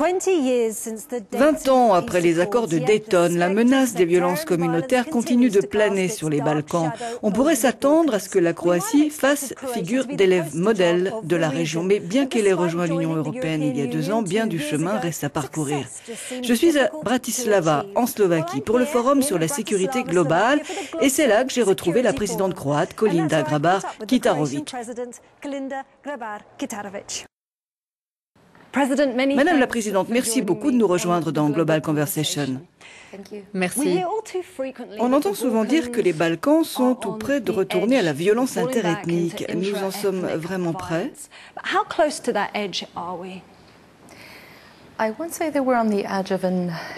20 ans après les accords de Dayton, la menace des violences communautaires continue de planer sur les Balkans. On pourrait s'attendre à ce que la Croatie fasse figure d'élève modèle de la région. Mais bien qu'elle ait rejoint l'Union européenne il y a deux ans, bien du chemin reste à parcourir. Je suis à Bratislava, en Slovaquie, pour le forum sur la sécurité globale et c'est là que j'ai retrouvé la présidente croate, Kolinda Grabar-Kitarovic. Madame la Présidente, merci beaucoup de nous rejoindre dans Global Conversation. Merci. On entend souvent dire que les Balkans sont tout près de retourner à la violence interethnique. Nous en sommes vraiment prêts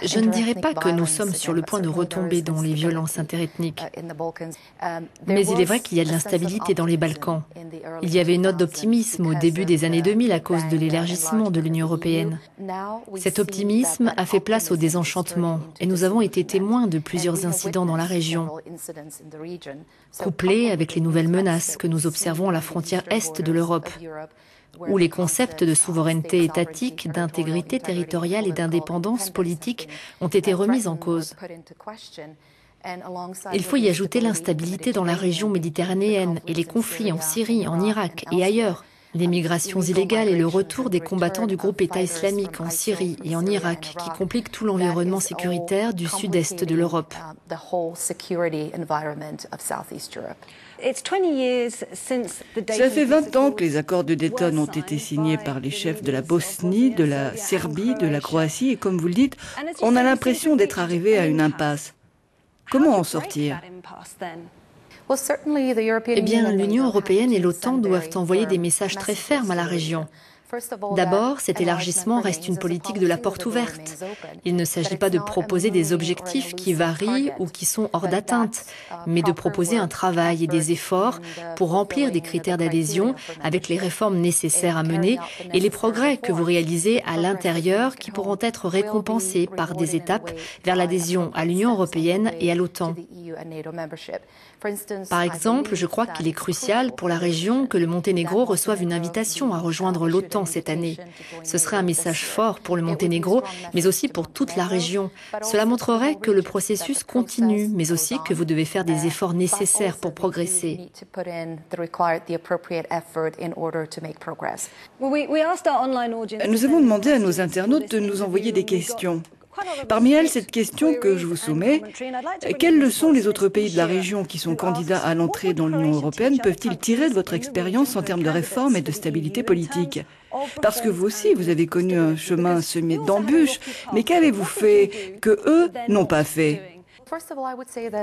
je ne dirais pas que nous sommes sur le point de retomber dans les violences interethniques. Mais il est vrai qu'il y a de l'instabilité dans les Balkans. Il y avait une note d'optimisme au début des années 2000 à cause de l'élargissement de l'Union européenne. Cet optimisme a fait place au désenchantement. et nous avons été témoins de plusieurs incidents dans la région, couplés avec les nouvelles menaces que nous observons à la frontière est de l'Europe où les concepts de souveraineté étatique, d'intégrité territoriale et d'indépendance politique ont été remis en cause. Il faut y ajouter l'instabilité dans la région méditerranéenne et les conflits en Syrie, en Irak et ailleurs. Les migrations illégales et le retour des combattants du groupe État islamique en Syrie et en Irak qui compliquent tout l'environnement sécuritaire du sud-est de l'Europe. Cela fait 20 ans que les accords de Dayton ont été signés par les chefs de la Bosnie, de la Serbie, de la Croatie et comme vous le dites, on a l'impression d'être arrivé à une impasse. Comment en sortir eh bien, l'Union européenne et l'OTAN doivent envoyer des messages très fermes à la région. D'abord, cet élargissement reste une politique de la porte ouverte. Il ne s'agit pas de proposer des objectifs qui varient ou qui sont hors d'atteinte, mais de proposer un travail et des efforts pour remplir des critères d'adhésion avec les réformes nécessaires à mener et les progrès que vous réalisez à l'intérieur qui pourront être récompensés par des étapes vers l'adhésion à l'Union européenne et à l'OTAN. Par exemple, je crois qu'il est crucial pour la région que le Monténégro reçoive une invitation à rejoindre l'OTAN cette année. Ce serait un message fort pour le Monténégro, mais aussi pour toute la région. Cela montrerait que le processus continue, mais aussi que vous devez faire des efforts nécessaires pour progresser. Nous avons demandé à nos internautes de nous envoyer des questions. Parmi elles, cette question que je vous soumets, quelles leçons les autres pays de la région qui sont candidats à l'entrée dans l'Union européenne peuvent-ils tirer de votre expérience en termes de réforme et de stabilité politique Parce que vous aussi, vous avez connu un chemin semé d'embûches, mais qu'avez-vous fait que eux n'ont pas fait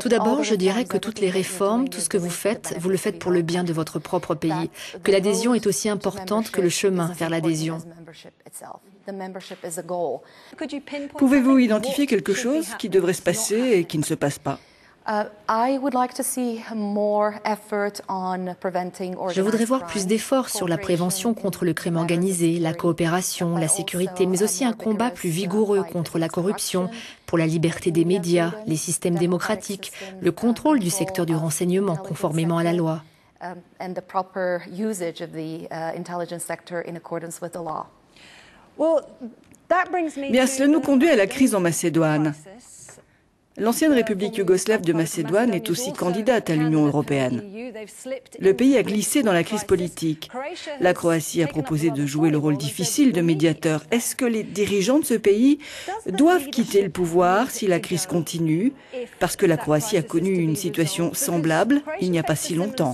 tout d'abord, je dirais que toutes les réformes, tout ce que vous faites, vous le faites pour le bien de votre propre pays, que l'adhésion est aussi importante que le chemin vers l'adhésion. Pouvez-vous identifier quelque chose qui devrait se passer et qui ne se passe pas? Je voudrais voir plus d'efforts sur la prévention contre le crime organisé, la coopération, la sécurité, mais aussi un combat plus vigoureux contre la corruption, pour la liberté des médias, les systèmes démocratiques, le contrôle du secteur du renseignement conformément à la loi. Bien, cela nous conduit à la crise en Macédoine. L'ancienne République yougoslave de Macédoine est aussi candidate à l'Union européenne. Le pays a glissé dans la crise politique. La Croatie a proposé de jouer le rôle difficile de médiateur. Est-ce que les dirigeants de ce pays doivent quitter le pouvoir si la crise continue? Parce que la Croatie a connu une situation semblable il n'y a pas si longtemps.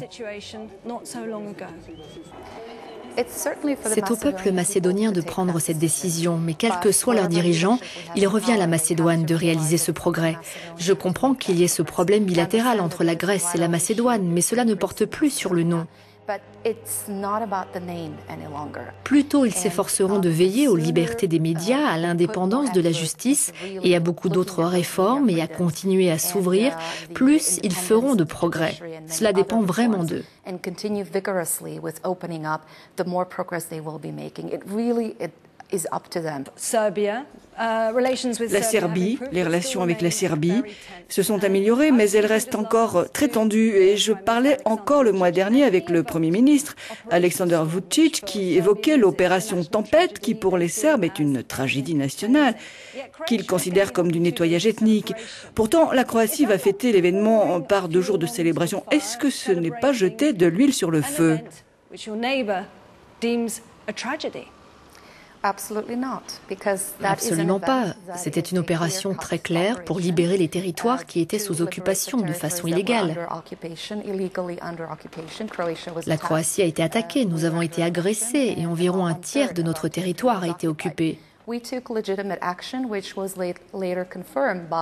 C'est au peuple macédonien de prendre cette décision, mais quel que soit leur dirigeant, il revient à la Macédoine de réaliser ce progrès. Je comprends qu'il y ait ce problème bilatéral entre la Grèce et la Macédoine, mais cela ne porte plus sur le nom. Plutôt ils s'efforceront de veiller aux libertés des médias, à l'indépendance de la justice et à beaucoup d'autres réformes et à continuer à s'ouvrir, plus ils feront de progrès. Cela dépend vraiment d'eux. La Serbie, les relations avec la Serbie se sont améliorées, mais elles restent encore très tendues. Et je parlais encore le mois dernier avec le Premier ministre, Alexander Vucic, qui évoquait l'opération Tempête, qui pour les Serbes est une tragédie nationale, qu'il considère comme du nettoyage ethnique. Pourtant, la Croatie va fêter l'événement par deux jours de célébration. Est-ce que ce n'est pas jeter de l'huile sur le feu? Absolument pas. C'était une opération très claire pour libérer les territoires qui étaient sous occupation de façon illégale. La Croatie a été attaquée, nous avons été agressés et environ un tiers de notre territoire a été occupé.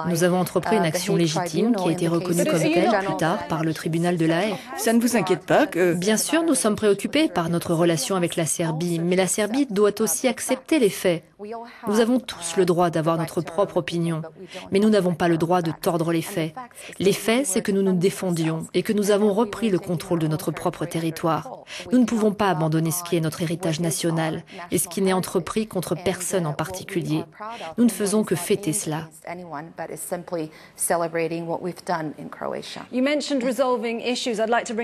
Nous avons entrepris une uh, action légitime qui a été reconnue comme telle plus tard par le tribunal de la Haye. Ça ne vous inquiète pas que... Bien sûr, nous sommes préoccupés par notre relation avec la Serbie, mais la Serbie doit aussi accepter les faits. Nous avons tous le droit d'avoir notre propre opinion, mais nous n'avons pas le droit de tordre les faits. Les faits, c'est que nous nous défendions et que nous avons repris le contrôle de notre propre territoire. Nous ne pouvons pas abandonner ce qui est notre héritage national et ce qui n'est entrepris contre personne en particulier. Nous ne faisons que fêter cela.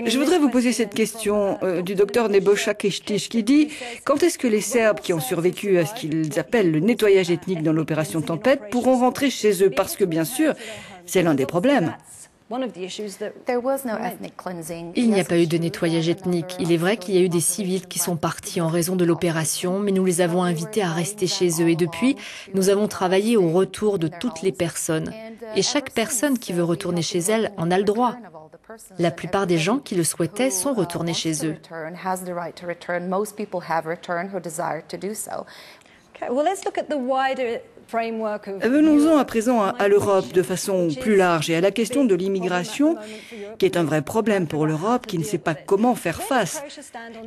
Je voudrais vous poser cette question euh, du docteur Nebojsa Kestić qui dit quand est-ce que les Serbes qui ont survécu à ce qu'ils appellent le nettoyage ethnique dans l'opération Tempête pourront rentrer chez eux parce que bien sûr c'est l'un des problèmes. Il n'y a pas eu de nettoyage ethnique. Il est vrai qu'il y a eu des civils qui sont partis en raison de l'opération, mais nous les avons invités à rester chez eux. Et depuis, nous avons travaillé au retour de toutes les personnes. Et chaque personne qui veut retourner chez elle en a le droit. La plupart des gens qui le souhaitaient sont retournés chez eux. Venons-en à présent à, l'Europe de façon plus large et à la question de l'immigration, qui est un vrai problème pour l'Europe qui ne sait pas comment faire face.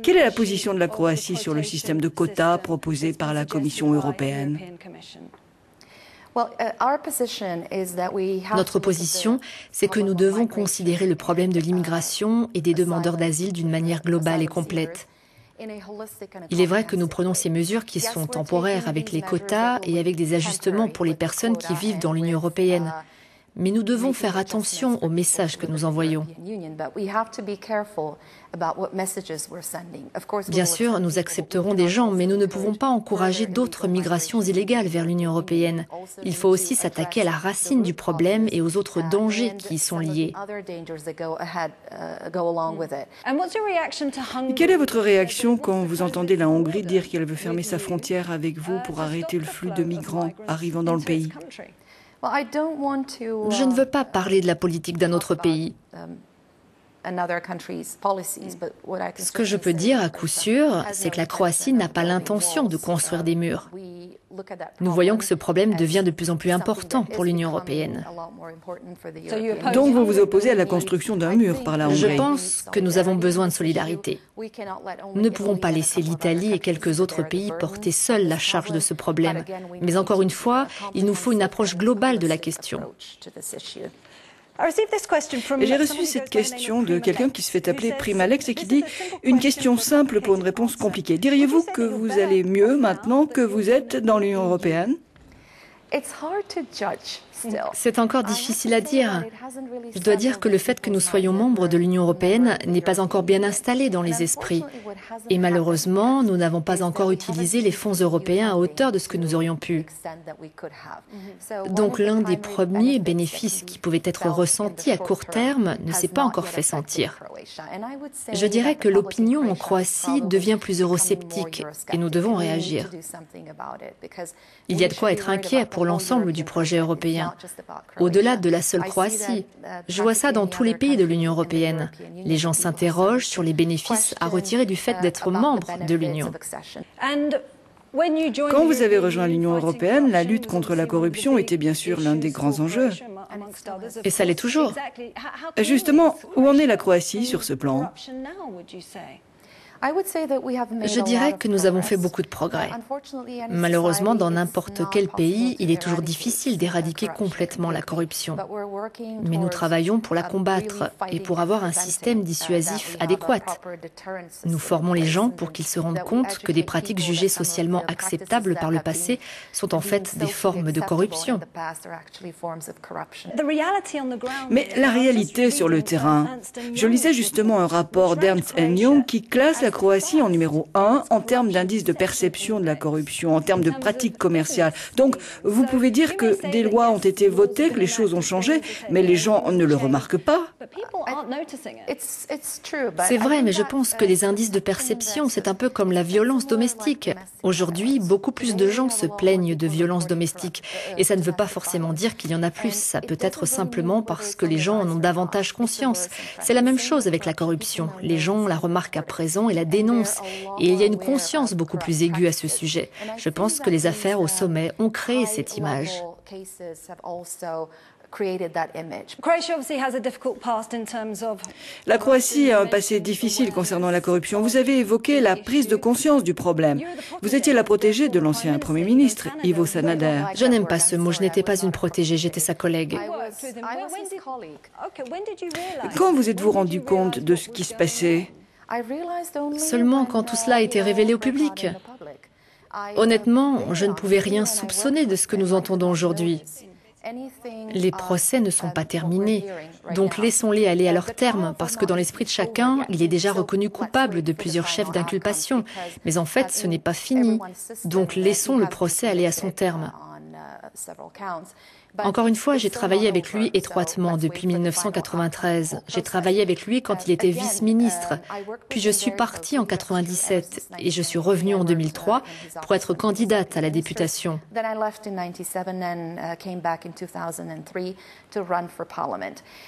Quelle est la position de la Croatie sur le système de quotas proposé par la Commission européenne uh, notre position, c'est que nous devons considérer le problème de l'immigration et des demandeurs d'asile d'une manière globale et complète. Il est vrai que nous prenons ces mesures qui sont temporaires avec les quotas et avec des ajustements pour les personnes qui vivent dans l'Union européenne. Mais nous devons faire attention aux messages que nous envoyons. Bien sûr, nous accepterons des gens, mais nous ne pouvons pas encourager d'autres migrations illégales vers l'Union européenne. Il faut aussi s'attaquer à la racine du problème et aux autres dangers qui y sont liés. Quelle est votre réaction quand vous entendez la Hongrie dire qu'elle veut fermer sa frontière avec vous pour arrêter le flux de migrants arrivant dans le pays? Je ne veux pas parler de la politique d'un autre pays. Um, Ce que je peux dire à coup sûr, c'est que la Croatie n'a pas l'intention de construire des murs. Nous voyons que ce problème devient de plus en plus important pour l'Union européenne. Donc vous vous opposez à la construction d'un mur par la Hongrie Je pense que nous avons besoin de solidarité. Nous ne pouvons pas laisser l'Italie et quelques autres pays porter seuls la charge de ce problème. Mais encore une fois, il nous faut une approche globale de la question. J'ai reçu cette question de quelqu'un qui se fait appeler Primalex et qui dit une question simple pour une réponse compliquée. Diriez-vous que vous allez mieux maintenant que vous êtes dans l'Union européenne? C'est encore difficile à dire. Je dois dire que le fait que nous soyons membres de l'Union européenne n'est pas encore bien installé dans les esprits. Et malheureusement, nous n'avons pas encore utilisé les fonds européens à hauteur de ce que nous aurions pu. Donc l'un des premiers bénéfices qui pouvaient être ressentis à court terme ne s'est pas encore fait sentir. Je dirais que l'opinion en Croatie devient plus eurosceptique et nous devons réagir. Il y a de quoi être inquiet pour l'ensemble du projet européen au-delà de la seule Croatie. Je vois ça dans tous les pays de l'Union européenne. Les gens s'interrogent sur les bénéfices à retirer du fait d'être membre de l'Union. Quand vous avez rejoint l'Union européenne, la lutte contre la corruption était bien sûr l'un des grands enjeux. Et ça l'est toujours. Justement, où en est la Croatie sur ce plan Je dirais que nous avons fait beaucoup de progrès. Malheureusement, dans n'importe quel pays, il est toujours difficile d'éradiquer complètement la corruption. Mais nous travaillons pour la combattre et pour avoir un système dissuasif adéquat. Nous formons les gens pour qu'ils se rendent compte que des pratiques jugées socialement acceptables par le passé sont en fait des formes de corruption. Mais la réalité sur le terrain, je lisais justement un rapport d'Ernst Young qui classe la Croatie en numéro 1 en termes d'indice de perception de la corruption, en termes de pratiques commerciales. Donc, vous pouvez dire que des lois ont été votées, que les choses ont changé, mais les gens ne le remarquent pas. C'est vrai, mais je pense que les indices de perception, c'est un peu comme la violence domestique. Aujourd'hui, beaucoup plus de gens se plaignent de violences domestiques. Et ça ne veut pas forcément dire qu'il y en a plus. Ça peut être simplement parce que les gens en ont davantage conscience. C'est la même chose avec la corruption. Les gens la remarquent à présent et la dénoncent. Et il y a une conscience beaucoup plus aiguë à ce sujet. Je pense que les affaires au sommet ont créé cette image. La Croatie a un passé difficile concernant la corruption. Vous avez évoqué la prise de conscience du problème. Vous étiez la protégée de l'ancien Premier ministre, Ivo Sanader. Je n'aime pas ce mot, je n'étais pas une protégée, j'étais sa collègue. Quand vous êtes-vous rendu compte de ce qui se passait? Seulement quand tout cela a été révélé au public. Honnêtement, je ne pouvais rien soupçonner de ce que nous entendons aujourd'hui. Les procès ne sont pas terminés, donc laissons-les aller à leur terme, parce que dans l'esprit de chacun, il est déjà reconnu coupable de plusieurs chefs d'inculpation. Mais en fait, ce n'est pas fini, donc laissons le procès aller à son terme. Encore une fois, j'ai travaillé avec lui étroitement depuis 1993. J'ai travaillé avec lui quand il était vice-ministre. Puis je suis partie en 97 et je suis revenue en 2003 pour être candidate à la députation.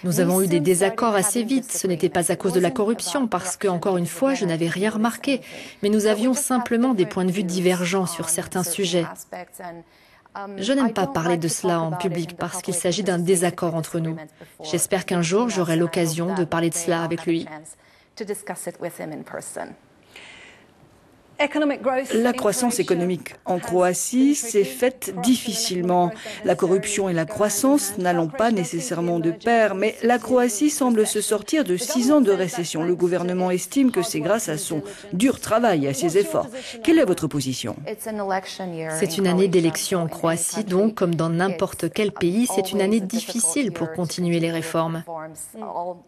Nous avons eu des désaccords assez vite. Ce n'était pas à cause de la corruption parce que, encore une fois, je n'avais rien remarqué. Mais nous avions simplement des points de vue divergents sur certains sujets. Je n'aime pas parler de cela en public parce qu'il s'agit d'un désaccord entre nous. J'espère qu'un jour j'aurai l'occasion de parler de cela avec lui. La croissance économique en Croatie s'est faite difficilement. La corruption et la croissance n'allont pas nécessairement de pair, mais la Croatie semble se sortir de six ans de récession. Le gouvernement estime que c'est grâce à son dur travail et à ses efforts. Quelle est votre position? C'est une année d'élection en Croatie, donc comme dans n'importe quel pays, c'est une année difficile pour continuer les réformes.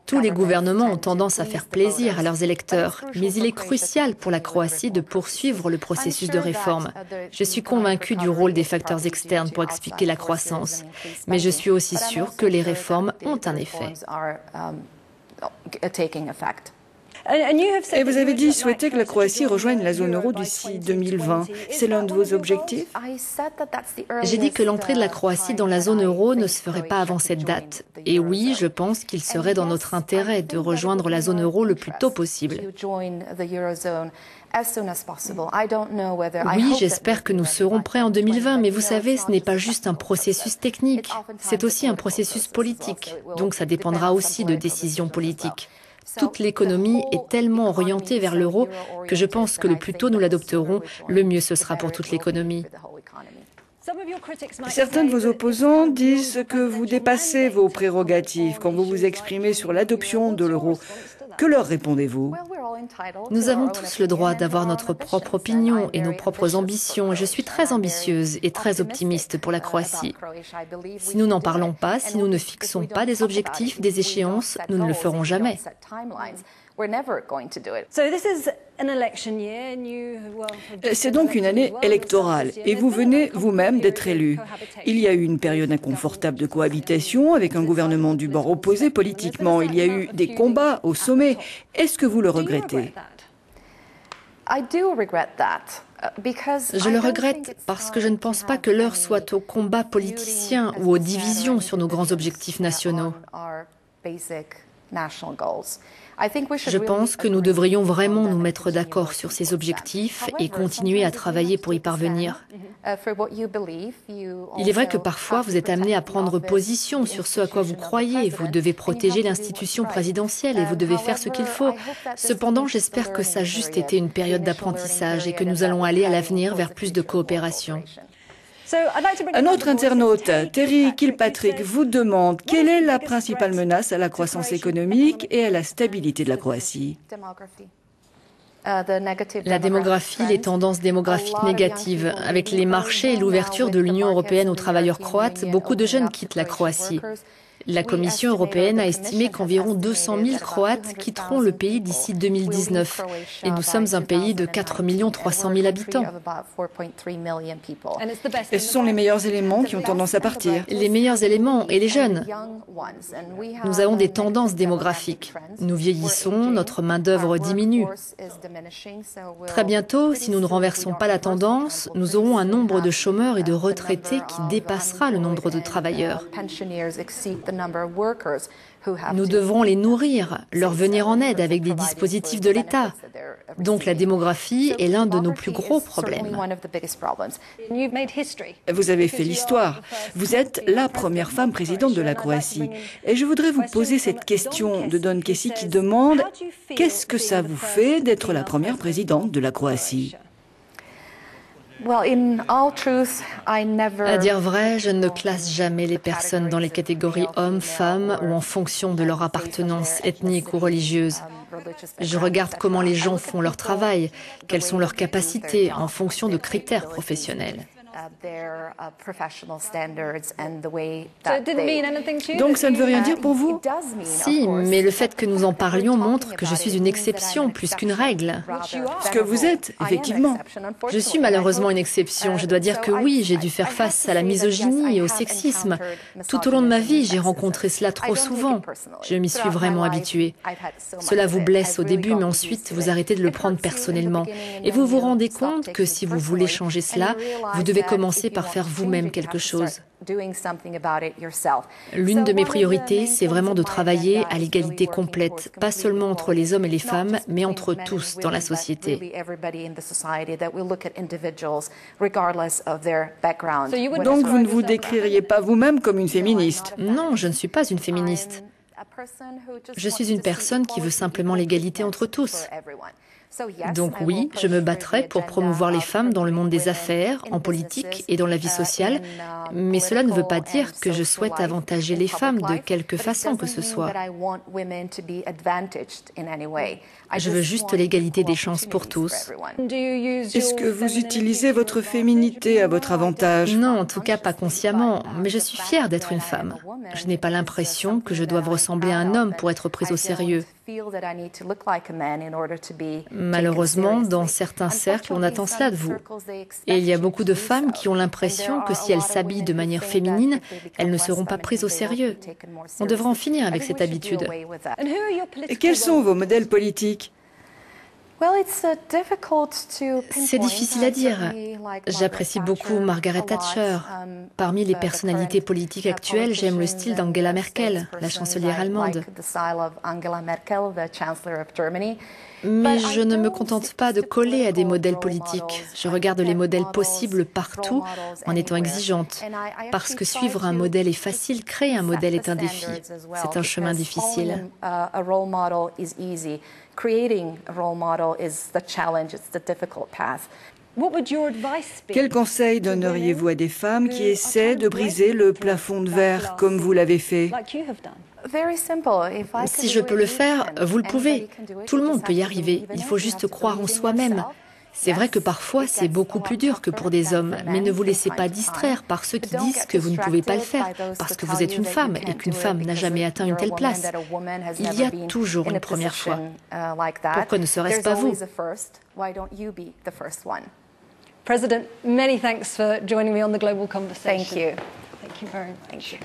Tous les gouvernements ont tendance à faire plaisir à leurs électeurs, mais il est crucial pour la Croatie de poursuivre le processus de réforme. Je suis convaincue du rôle des facteurs externes pour expliquer la croissance, mais je suis aussi sûre que les réformes ont un effet. Et vous avez dit souhaiter que la Croatie rejoigne la zone euro d'ici 2020. C'est l'un de vos objectifs? J'ai dit que l'entrée de la Croatie dans la zone euro ne se ferait pas avant cette date. Et oui, je pense qu'il serait dans notre intérêt de rejoindre la zone euro le plus tôt possible. Oui, j'espère que nous serons prêts en 2020, mais vous savez, ce n'est pas juste un processus technique, c'est aussi un processus politique, donc ça dépendra aussi de décisions politiques. Toute l'économie est tellement orientée vers l'euro que je pense que le plus tôt nous l'adopterons, le mieux ce sera pour toute l'économie. Certains de vos opposants disent que vous dépassez vos prérogatives quand vous vous exprimez sur l'adoption de l'euro. Que leur répondez-vous Nous avons tous le droit d'avoir notre propre opinion et nos propres ambitions. Je suis très ambitieuse et très optimiste pour la Croatie. Si nous n'en parlons pas, si nous ne fixons pas des objectifs, des échéances, nous ne le ferons jamais. C'est donc une année électorale et vous venez vous-même d'être élu. Il y a eu une période inconfortable de cohabitation avec un gouvernement du bord opposé politiquement. Il y a eu des combats au sommet. Est-ce que vous le regrettez? Je le regrette parce que je ne pense pas que l'heure soit aux combats politiciens ou aux divisions sur nos grands objectifs nationaux. Je pense que nous devrions vraiment nous mettre d'accord sur ces objectifs et continuer à travailler pour y parvenir. Il est vrai que parfois vous êtes amené à prendre position sur ce à quoi vous croyez. Vous devez protéger l'institution présidentielle et vous devez faire ce qu'il faut. Cependant, j'espère que ça a juste été une période d'apprentissage et que nous allons aller à l'avenir vers plus de coopération. Un autre internaute, Terry Kilpatrick, vous demande quelle est la principale menace à la croissance économique et à la stabilité de la Croatie? La démographie, les tendances démographiques négatives. Avec les marchés et l'ouverture de l'Union européenne aux travailleurs croates, beaucoup de jeunes quittent la Croatie. La Commission européenne a estimé qu'environ 200 000 Croates quitteront le pays d'ici 2019. Et nous sommes un pays de 4 300 000 habitants. Et ce sont les meilleurs éléments qui ont tendance à partir Les meilleurs éléments et les jeunes. Nous avons des tendances démographiques. Nous vieillissons, notre main-d'œuvre diminue. Très bientôt, si nous ne renversons pas la tendance, nous aurons un nombre de chômeurs et de retraités qui dépassera le nombre de travailleurs. Nous devrons les nourrir, leur venir en aide avec des dispositifs de l'État. Donc la démographie est l'un de nos plus gros problèmes. Vous avez fait l'histoire. Vous êtes la première femme présidente de la Croatie. Et je voudrais vous poser cette question de Don Kessie qui demande Qu'est-ce que ça vous fait d'être la première présidente de la Croatie? À dire vrai, je ne classe jamais les personnes dans les catégories hommes, femmes ou en fonction de leur appartenance ethnique ou religieuse. Je regarde comment les gens font leur travail, quelles sont leurs capacités en fonction de critères professionnels. Donc ça ne veut rien dire pour vous? Si, mais le fait que nous en parlions montre que je suis une exception plus qu'une règle. Ce que vous êtes, effectivement. Je suis malheureusement une exception. Je dois dire que oui, j'ai dû faire face à la misogynie et au sexisme. Tout au long de ma vie, j'ai rencontré cela trop souvent. Je m'y suis vraiment habituée. Cela vous blesse au début, mais ensuite vous arrêtez de le prendre personnellement. Et vous vous rendez compte que si vous voulez changer cela, vous devez commencer par faire vous-même quelque chose. L'une de mes priorités, c'est vraiment de travailler à l'égalité complète, pas seulement entre les hommes et les femmes, mais entre tous dans la société. Donc vous ne vous décririez pas vous-même comme une féministe Non, je ne suis pas une féministe. Je suis une personne qui veut simplement l'égalité entre tous. Donc oui, je me battrai pour promouvoir les femmes dans le monde des affaires, en politique et dans la vie sociale, mais cela ne veut pas dire que je souhaite avantager les femmes de quelque façon que ce soit. Je veux juste l'égalité des chances pour tous. Est-ce que vous utilisez votre féminité à votre avantage? Non, en tout cas pas consciemment, mais je suis fière d'être une femme. Je n'ai pas l'impression que je doive ressembler à un homme pour être prise au sérieux. Malheureusement, dans certains cercles, on attend cela de vous. Et il y a beaucoup de femmes qui ont l'impression que si elles s'habillent de manière féminine, elles ne seront pas prises au sérieux. On devrait en finir avec cette habitude. Et quels sont vos modèles politiques? C'est difficile à dire. J'apprécie beaucoup Margaret Thatcher. Um, Parmi les personnalités politiques actuelles, j'aime le style d'Angela Merkel, la chancelière allemande. Mais je ne me contente pas de coller à des modèles politiques. Je regarde les modèles possibles partout en étant exigeante. Parce que suivre un modèle est facile, créer un modèle est un défi. C'est un chemin difficile. Quel conseil donneriez-vous à des femmes qui essaient de briser le plafond de verre comme vous l'avez fait? si je peux le faire, vous le pouvez. Tout le monde peut y arriver. Il faut juste croire en soi-même. C'est vrai que parfois c'est beaucoup plus dur que pour des hommes, mais ne vous laissez pas distraire par ceux qui disent que vous ne pouvez pas le faire parce que vous êtes une femme et qu'une femme n'a jamais atteint une telle place. Il y a toujours une première fois. Pourquoi ne serait-ce pas vous? President, many thanks for joining me on the global conversation. Thank you. Thank you very much.